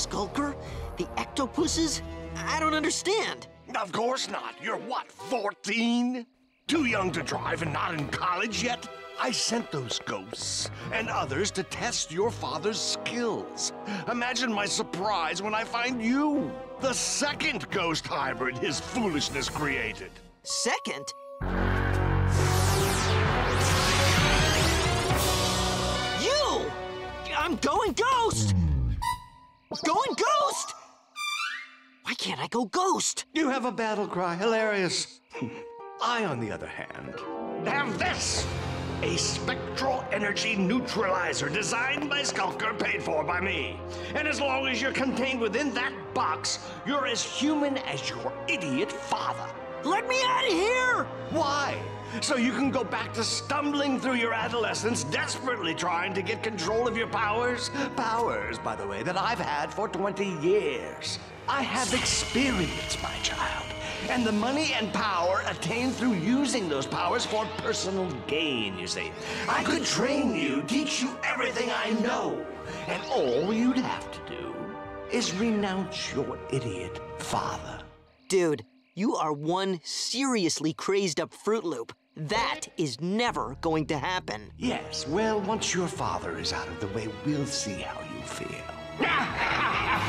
Skulker? The Ectopuses? I don't understand. Of course not. You're what, 14? Too young to drive and not in college yet? I sent those ghosts and others to test your father's skills. Imagine my surprise when I find you, the second ghost hybrid his foolishness created. Second? You! I'm going ghost! Going ghost! Why can't I go ghost? You have a battle cry, hilarious. I, on the other hand, have this a spectral energy neutralizer designed by Skulker, paid for by me. And as long as you're contained within that box, you're as human as your idiot father. Let me out of here! Why? So you can go back to stumbling through your adolescence, desperately trying to get control of your powers? Powers, by the way, that I've had for 20 years. I have experience, my child. And the money and power attained through using those powers for personal gain, you see. I could train you, teach you everything I know. And all you'd have to do is renounce your idiot father. Dude, you are one seriously crazed up Fruit Loop. That is never going to happen. Yes, well, once your father is out of the way, we'll see how you feel.